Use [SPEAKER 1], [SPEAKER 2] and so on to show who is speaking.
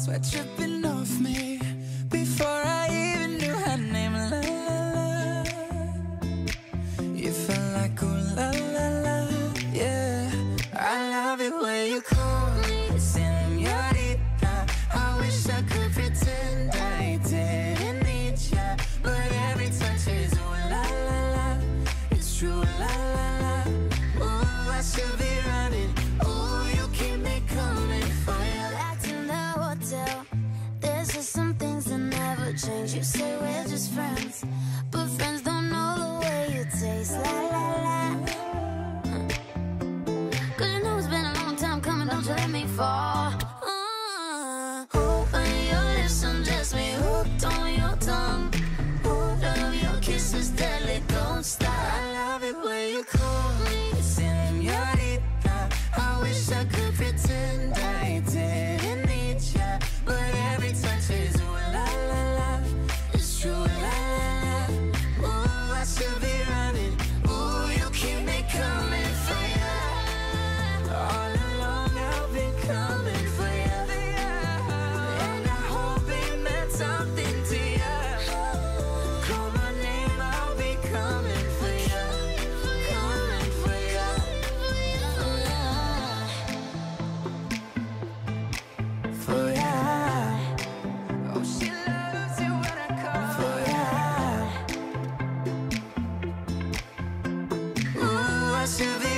[SPEAKER 1] sweat dripping off me before I even knew her name. La la la. You felt like ooh la la la, yeah. I love it when you call me señorita. I wish I could pretend I didn't need ya, but every touch is ooh la la la. It's true la la la. Ooh, I should be You
[SPEAKER 2] say we're just friends, but friends don't know the way you taste. La la la. Cause you know it's been a long time coming, don't you let me fall. Uh, your lips just me hooked on your tongue. Your kisses, deadly, don't stop.
[SPEAKER 1] I love it when you call Ooh, I should be